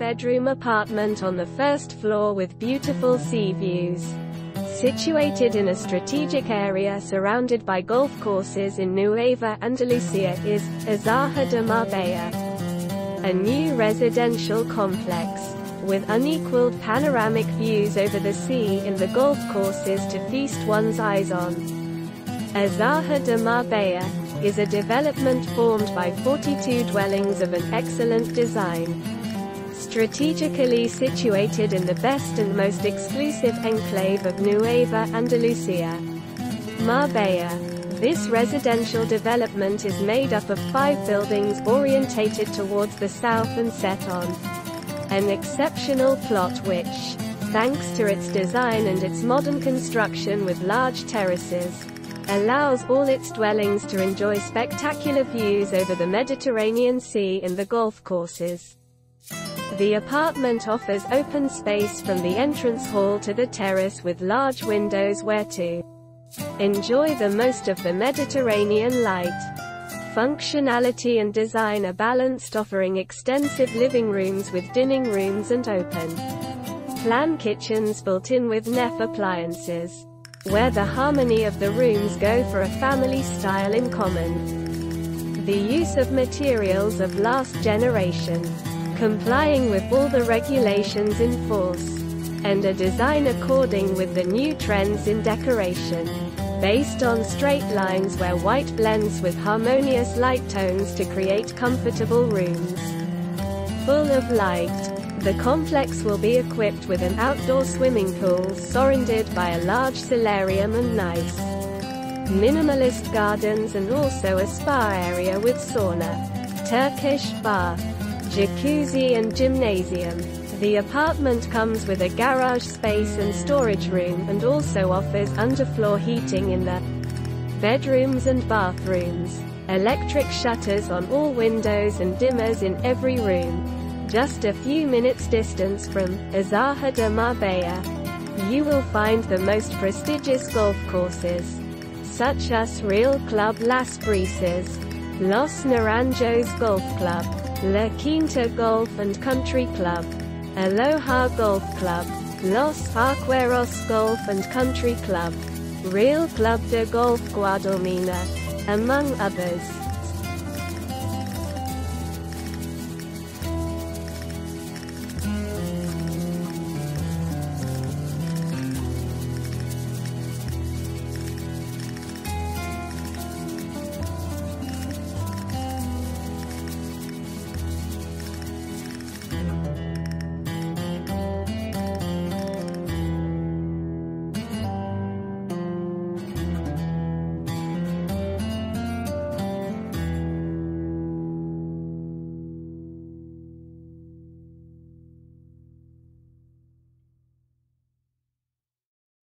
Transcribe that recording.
four-bedroom apartment on the first floor with beautiful sea views. Situated in a strategic area surrounded by golf courses in Nueva Andalucia is Azahar de Marbella, a new residential complex with unequaled panoramic views over the sea and the golf courses to feast one's eyes on. Azahar de Marbella is a development formed by 42 dwellings of an excellent design. Strategically situated in the best and most exclusive enclave of Nueva Andalucia. Marbella. This residential development is made up of five buildings orientated towards the south and set on an exceptional plot which, thanks to its design and its modern construction with large terraces, allows all its dwellings to enjoy spectacular views over the Mediterranean Sea and the golf courses. The apartment offers open space from the entrance hall to the terrace with large windows where to enjoy the most of the Mediterranean light. Functionality and design are balanced offering extensive living rooms with dining rooms and open plan kitchens built in with Neff appliances, where the harmony of the rooms go for a family style in common. The use of materials of last generation, complying with all the regulations in force, and a design according with the new trends in decoration based on straight lines where white blends with harmonious light tones to create comfortable rooms. Full of light. The complex will be equipped with an outdoor swimming pool surrounded by a large solarium and nice minimalist gardens and also a spa area with sauna, Turkish bath, jacuzzi and gymnasium. The apartment comes with a garage space and storage room and also offers underfloor heating in the bedrooms and bathrooms. Electric shutters on all windows and dimmers in every room. Just a few minutes distance from Azahar de Marbella, you will find the most prestigious golf courses, such as Real Club Las Brisas, Los Naranjos Golf Club, La Quinta Golf and Country Club, Aloha Golf Club, Los Arqueros Golf and Country Club, Real Club de Golf Guadalmina, among others.